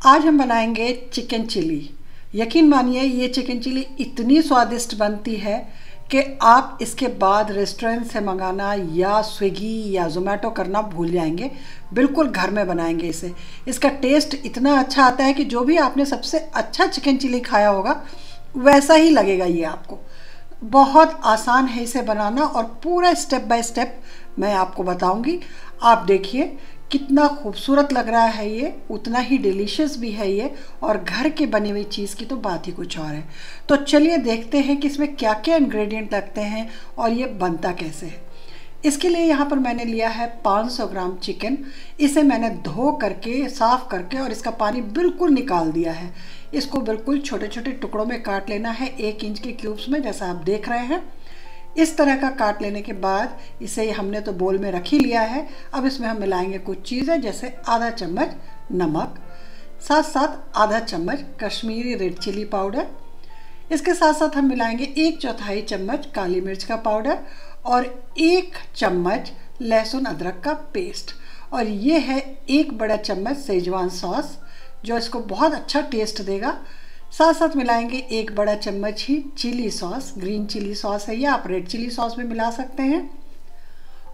आज हम बनाएँगे चिकन चिली यकीन मानिए, ये चिकन चिली इतनी स्वादिष्ट बनती है कि आप इसके बाद रेस्टोरेंट से मंगाना या स्विगी या जोमेटो करना भूल जाएँगे। बिल्कुल घर में बनाएँगे इसे। इसका टेस्ट इतना अच्छा आता है कि जो भी आपने सबसे अच्छा चिकन चिली खाया होगा, वैसा ही लगेगा ये आपको। बहुत आसान है इसे बनाना और पूरा स्टेप बाय स्टेप मैं आपको बताऊँगी। आप देखिए कितना खूबसूरत लग रहा है ये, उतना ही डिलीशियस भी है ये, और घर के बनी हुई चीज़ की तो बात ही कुछ और है। तो चलिए देखते हैं कि इसमें क्या क्या इंग्रेडिएंट लगते हैं और ये बनता कैसे है। इसके लिए यहाँ पर मैंने लिया है 500 ग्राम चिकन इसे मैंने धो करके, साफ़ करके और इसका पानी बिल्कुल निकाल दिया है। इसको बिल्कुल छोटे छोटे टुकड़ों में काट लेना है एक इंच के क्यूब्स में, जैसा आप देख रहे हैं। इस तरह का काट लेने के बाद इसे हमने तो बोल में रख ही लिया है। अब इसमें हम मिलाएँगे कुछ चीज़ें, जैसे आधा चम्मच नमक साथ साथ आधा चम्मच कश्मीरी रेड चिली पाउडर। इसके साथ साथ हम मिलाएँगे एक चौथाई चम्मच काली मिर्च का पाउडर और एक चम्मच लहसुन अदरक का पेस्ट। और ये है एक बड़ा चम्मच सेजवान सॉस, जो इसको बहुत अच्छा टेस्ट देगा। साथ साथ मिलाएँगे एक बड़ा चम्मच ही chilli sauce green chilli sauce है, या आप रेड चिली सॉस भी मिला सकते हैं।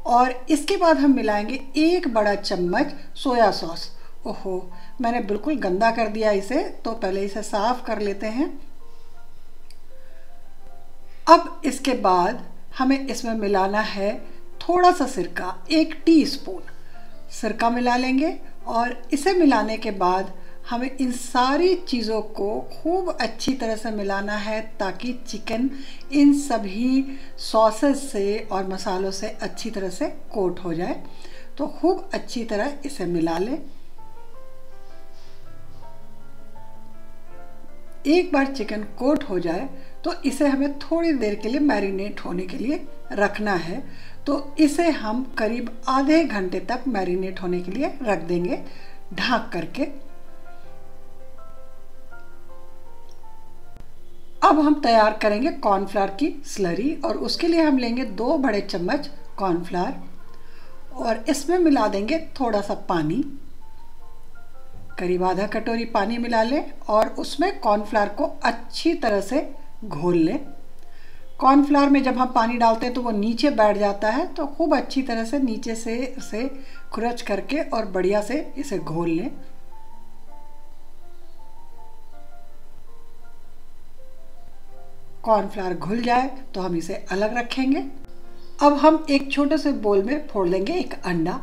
और इसके बाद हम मिलाएँगे एक बड़ा चम्मच सोया सॉस ओहो, मैंने बिल्कुल गंदा कर दिया इसे तो पहले इसे साफ़ कर लेते हैं। अब इसके बाद हमें इसमें मिलाना है थोड़ा सा सिरका, एक टीस्पून सिरका मिला लेंगे और इसे मिलाने के बाद हमें इन सारी चीज़ों को खूब अच्छी तरह से मिलाना है ताकि चिकन इन सभी सॉसेस से और मसालों से अच्छी तरह से कोट हो जाए। तो खूब अच्छी तरह इसे मिला लें। एक बार चिकन कोट हो जाए तो इसे हमें थोड़ी देर के लिए मैरिनेट होने के लिए रखना है। तो इसे हम करीब आधे घंटे तक मैरिनेट होने के लिए रख देंगे ढाक करके। अब हम तैयार करेंगे कॉर्नफ्लावर की स्लरी और उसके लिए हम लेंगे दो बड़े चम्मच कॉर्नफ्लावर और इसमें मिला देंगे थोड़ा सा पानी। करीब आधा कटोरी पानी मिला लें और उसमें कॉर्नफ्लावर को अच्छी तरह से घोल लें। कॉर्नफ्लावर में जब हम पानी डालते हैं तो वो नीचे बैठ जाता है तो खूब अच्छी तरह से नीचे से इसे खुरच करके और बढ़िया से इसे घोल लें। कॉर्नफ्लावर घुल जाए तो हम इसे अलग रखेंगे। अब हम एक छोटे से बोल में फोड़ लेंगे एक अंडा।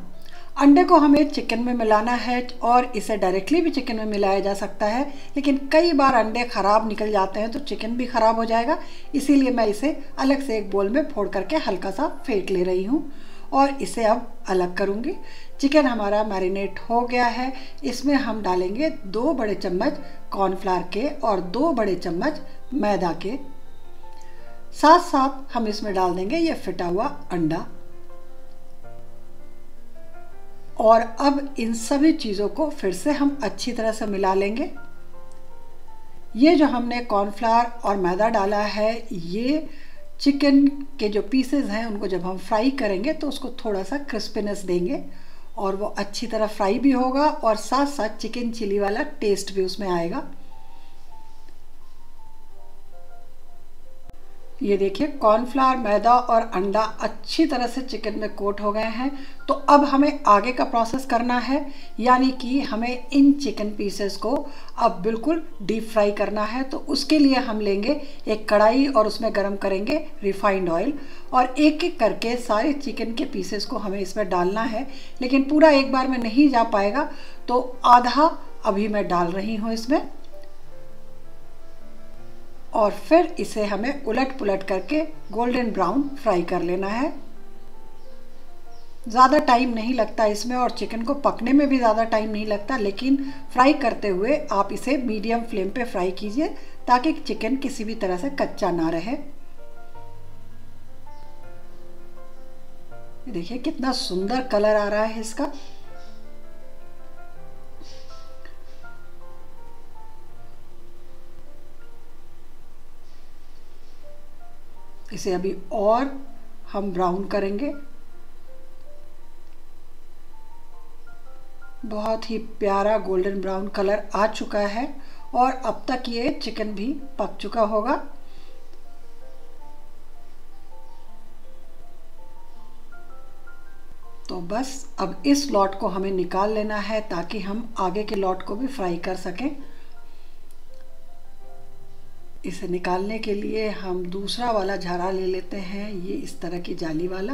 अंडे को हमें चिकन में मिलाना है और इसे डायरेक्टली भी चिकन में मिलाया जा सकता है, लेकिन कई बार अंडे ख़राब निकल जाते हैं तो चिकन भी ख़राब हो जाएगा। इसीलिए मैं इसे अलग से एक बोल में फोड़ करके हल्का सा फेंट ले रही हूँ और इसे अब अलग करूँगी। चिकन हमारा मैरिनेट हो गया है। इसमें हम डालेंगे दो बड़े चम्मच कॉर्नफ्लावर के और दो बड़े चम्मच मैदा के। साथ साथ हम इसमें डाल देंगे ये फिटा हुआ अंडा। और अब इन सभी चीज़ों को फिर से हम अच्छी तरह से मिला लेंगे। ये जो हमने कॉर्नफ्लावर और मैदा डाला है, ये चिकन के जो पीसेस हैं, उनको जब हम फ्राई करेंगे तो उसको थोड़ा सा क्रिस्पीनेस देंगे और वो अच्छी तरह फ्राई भी होगा और साथ साथ चिकन चिली वाला टेस्ट भी उसमें आएगा। ये देखिए कॉर्नफ्लावर मैदा और अंडा अच्छी तरह से चिकन में कोट हो गए हैं। तो अब हमें आगे का प्रोसेस करना है, यानी कि हमें इन चिकन पीसेस को अब बिल्कुल डीप फ्राई करना है। तो उसके लिए हम लेंगे एक कढ़ाई और उसमें गरम करेंगे रिफाइंड ऑयल और एक एक करके सारे चिकन के पीसेस को हमें इसमें डालना है। लेकिन पूरा एक बार में नहीं जा पाएगा तो आधा अभी मैं डाल रही हूँ इसमें। और फिर इसे हमें उलट पुलट करके गोल्डन ब्राउन फ्राई कर लेना है। ज़्यादा टाइम नहीं लगता इसमें और चिकन को पकने में भी ज़्यादा टाइम नहीं लगता, लेकिन फ्राई करते हुए आप इसे मीडियम फ्लेम पे फ्राई कीजिए ताकि चिकन किसी भी तरह से कच्चा ना रहे। देखिए कितना सुंदर कलर आ रहा है इसका। इसे अभी और हम ब्राउन करेंगे। बहुत ही प्यारा गोल्डन ब्राउन कलर आ चुका है और अब तक ये चिकन भी पक चुका होगा। तो बस अब इस लॉट को हमें निकाल लेना है ताकि हम आगे के लॉट को भी फ्राई कर सकें। इसे निकालने के लिए हम दूसरा वाला झारा ले लेते हैं, ये इस तरह की जाली वाला,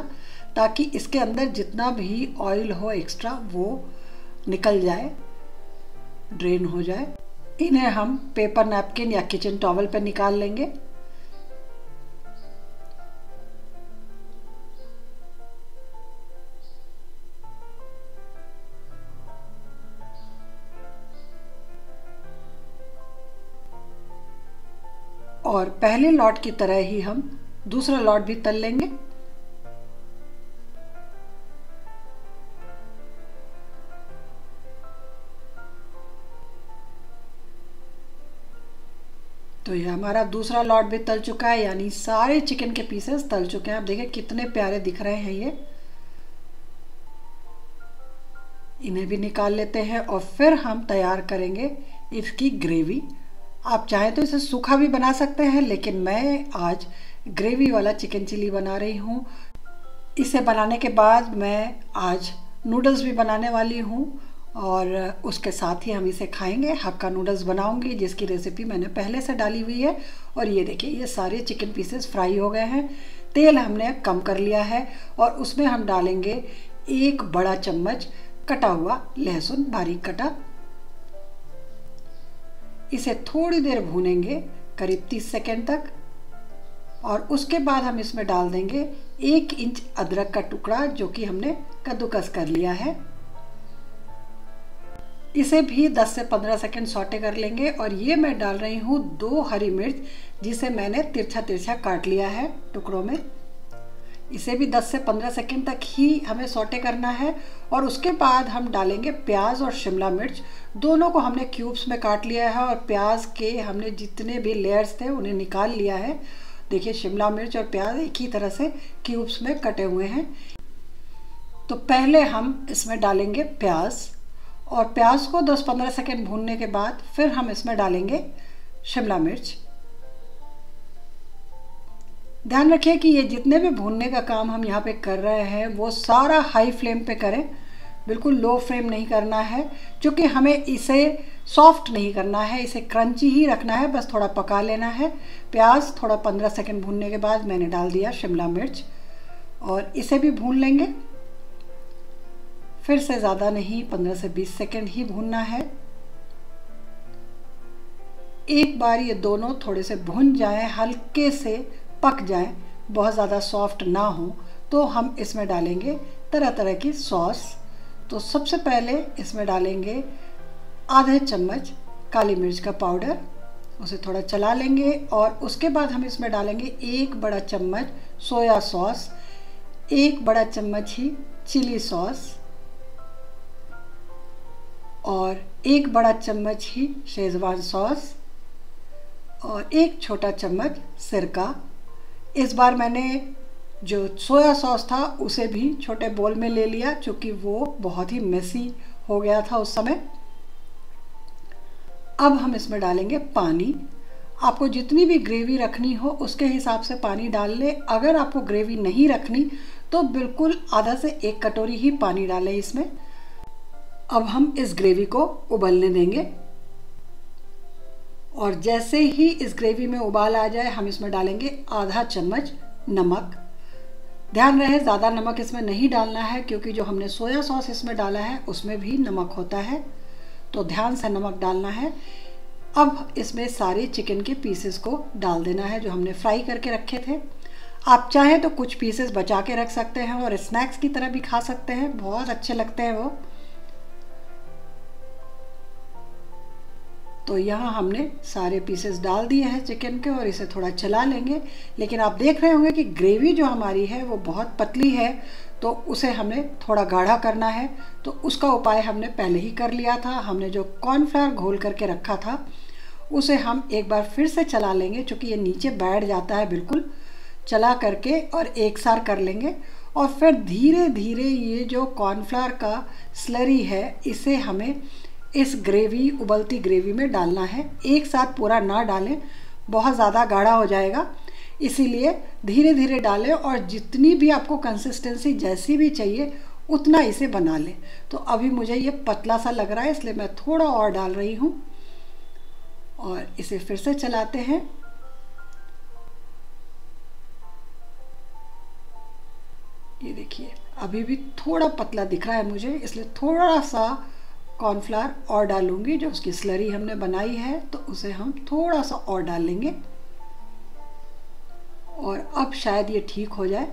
ताकि इसके अंदर जितना भी ऑयल हो एक्स्ट्रा वो निकल जाए ड्रेन हो जाए। इन्हें हम पेपर नैपकिन या किचन टॉवल पर निकाल लेंगे। और पहले लॉट की तरह ही हम दूसरा लॉट भी तल लेंगे। तो ये हमारा दूसरा लॉट भी तल चुका है, यानी सारे चिकन के पीसेस तल चुके हैं। आप देखिए कितने प्यारे दिख रहे हैं ये। इन्हें भी निकाल लेते हैं और फिर हम तैयार करेंगे इसकी ग्रेवी। आप चाहें तो इसे सूखा भी बना सकते हैं, लेकिन मैं आज ग्रेवी वाला चिकन चिली बना रही हूँ। इसे बनाने के बाद मैं आज नूडल्स भी बनाने वाली हूँ और उसके साथ ही हम इसे खाएँगे। हक्का नूडल्स बनाऊँगी, जिसकी रेसिपी मैंने पहले से डाली हुई है। और ये देखिए, ये सारे चिकन पीसेस फ्राई हो गए हैं। तेल हमने कम कर लिया है और उसमें हम डालेंगे एक बड़ा चम्मच कटा हुआ लहसुन, बारीक कटा इसे थोड़ी देर भूनेंगे, करीब 30 सेकेंड तक, और उसके बाद हम इसमें डाल देंगे एक इंच अदरक का टुकड़ा जो कि हमने कद्दूकस कर लिया है। इसे भी 10 से 15 सेकेंड सॉटे कर लेंगे, और ये मैं डाल रही हूँ दो हरी मिर्च, जिसे मैंने तिरछा तिरछा काट लिया है टुकड़ों में। इसे भी 10 से 15 सेकंड तक ही हमें सोटे करना है और उसके बाद हम डालेंगे प्याज और शिमला मिर्च। दोनों को हमने क्यूब्स में काट लिया है और प्याज के हमने जितने भी लेयर्स थे उन्हें निकाल लिया है। देखिए, शिमला मिर्च और प्याज एक ही तरह से क्यूब्स में कटे हुए हैं। तो पहले हम इसमें डालेंगे प्याज और प्याज को 10-15 सेकेंड भूनने के बाद फिर हम इसमें डालेंगे शिमला मिर्च। ध्यान रखिए कि ये जितने भी भूनने का काम हम यहाँ पे कर रहे हैं, वो सारा हाई फ्लेम पे करें। बिल्कुल लो फ्लेम नहीं करना है, क्योंकि हमें इसे सॉफ्ट नहीं करना है, इसे क्रंची ही रखना है, बस थोड़ा पका लेना है। प्याज थोड़ा पंद्रह सेकेंड भूनने के बाद मैंने डाल दिया शिमला मिर्च, और इसे भी भून लेंगे। फिर से ज़्यादा नहीं, पंद्रह से बीस सेकेंड ही भूनना है। एक बार ये दोनों थोड़े से भुन जाए, हल्के से पक जाए, बहुत ज़्यादा सॉफ्ट ना हो तो हम इसमें डालेंगे तरह तरह की सॉस तो सबसे पहले इसमें डालेंगे आधे चम्मच काली मिर्च का पाउडर उसे थोड़ा चला लेंगे और उसके बाद हम इसमें डालेंगे एक बड़ा चम्मच सोया सॉस एक बड़ा चम्मच ही चिली सॉस और एक बड़ा चम्मच ही शेजवान सॉस और एक छोटा चम्मच सिरका। इस बार मैंने जो सोया सॉस था, उसे भी छोटे बोल में ले लिया, क्योंकि वो बहुत ही मेसी हो गया था उस समय। अब हम इसमें डालेंगे पानी। आपको जितनी भी ग्रेवी रखनी हो, उसके हिसाब से पानी डाल लें। अगर आपको ग्रेवी नहीं रखनी तो बिल्कुल आधा से एक कटोरी ही पानी डालें इसमें। अब हम इस ग्रेवी को उबलने देंगे। और जैसे ही इस ग्रेवी में उबाल आ जाए, हम इसमें डालेंगे आधा चम्मच नमक। ध्यान रहे, ज़्यादा नमक इसमें नहीं डालना है, क्योंकि जो हमने सोया सॉस इसमें डाला है, उसमें भी नमक होता है। तो ध्यान से नमक डालना है। अब इसमें सारे चिकन के पीसेस को डाल देना है, जो हमने फ्राई करके रखे थे। आप चाहें तो कुछ पीसेस बचा के रख सकते हैं और स्नैक्स की तरह भी खा सकते हैं। बहुत अच्छे लगते हैं वो। तो यहाँ हमने सारे पीसेस डाल दिए हैं चिकन के और इसे थोड़ा चला लेंगे। लेकिन आप देख रहे होंगे कि ग्रेवी जो हमारी है, वो बहुत पतली है तो उसे हमें थोड़ा गाढ़ा करना है। तो उसका उपाय हमने पहले ही कर लिया था। हमने जो कॉर्नफ्लावर घोल करके रखा था, उसे हम एक बार फिर से चला लेंगे, चूँकि ये नीचे बैठ जाता है बिल्कुल। चला करके और एक सार कर लेंगे और फिर धीरे धीरे ये जो कॉर्नफ्लावर का स्लरी है, इसे हमें इस ग्रेवी, उबलती ग्रेवी में डालना है। एक साथ पूरा ना डालें, बहुत ज़्यादा गाढ़ा हो जाएगा। इसीलिए धीरे धीरे डालें और जितनी भी आपको कंसिस्टेंसी जैसी भी चाहिए, उतना इसे बना लें। तो अभी मुझे ये पतला सा लग रहा है, इसलिए मैं थोड़ा और डाल रही हूँ। और इसे फिर से चलाते हैं। ये देखिए, अभी भी थोड़ा पतला दिख रहा है मुझे, इसलिए थोड़ा सा कॉर्नफ्लावर और डालूँगी, जो उसकी स्लरी हमने बनाई है तो उसे हम थोड़ा सा और डाल लेंगे। और अब शायद ये ठीक हो जाए।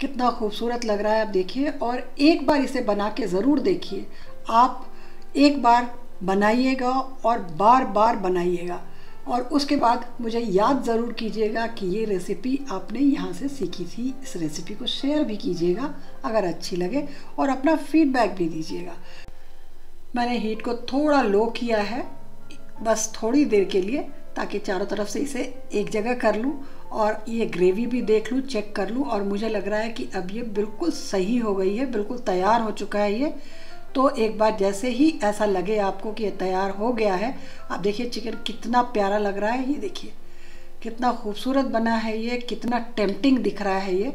कितना खूबसूरत लग रहा है, आप देखिए, और एक बार इसे बना के ज़रूर देखिए। आप एक बार बनाइएगा और बार बार बनाइएगा। और उसके बाद मुझे याद ज़रूर कीजिएगा कि ये रेसिपी आपने यहाँ से सीखी थी। इस रेसिपी को शेयर भी कीजिएगा अगर अच्छी लगे और अपना फीडबैक भी दीजिएगा। मैंने हीट को थोड़ा लो किया है, बस थोड़ी देर के लिए, ताकि चारों तरफ़ से इसे एक जगह कर लूँ और ये ग्रेवी भी देख लूँ चेक कर लूँ और मुझे लग रहा है कि अब ये बिल्कुल सही हो गई है, बिल्कुल तैयार हो चुका है ये। तो एक बार जैसे ही ऐसा लगे आपको कि ये तैयार हो गया है, आप देखिए चिकन कितना प्यारा लग रहा है, ये देखिए, कितना खूबसूरत बना है ये, कितना टेम्पटिंग दिख रहा है ये।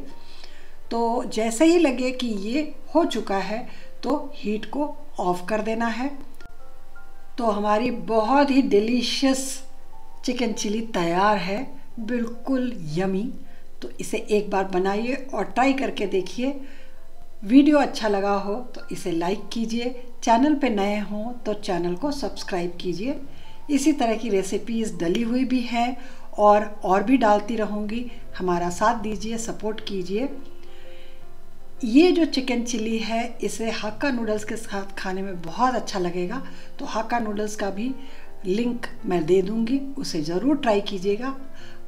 तो जैसे ही लगे कि ये हो चुका है तो हीट को ऑफ़ कर देना है। तो हमारी बहुत ही डिलीशियस चिकन चिली तैयार है, बिल्कुल यमी। तो इसे एक बार बनाइए और ट्राई करके देखिए। वीडियो अच्छा लगा हो तो इसे लाइक कीजिए। चैनल पे नए हों तो चैनल को सब्सक्राइब कीजिए। इसी तरह की रेसिपीज़ डली हुई भी है और और भी डालती रहूँगी। हमारा साथ दीजिए सपोर्ट कीजिए। ये जो चिकन चिली है, इसे हक्का नूडल्स के साथ खाने में बहुत अच्छा लगेगा। तो हक्का नूडल्स का भी लिंक मैं दे दूँगी, उसे ज़रूर ट्राई कीजिएगा।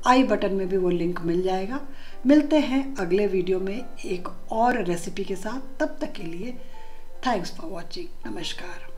आई बटन में भी वो लिंक मिल जाएगा। मिलते हैं अगले वीडियो में एक और रेसिपी के साथ। तब तक के लिए थैंक्स फॉर वॉचिंग नमस्कार।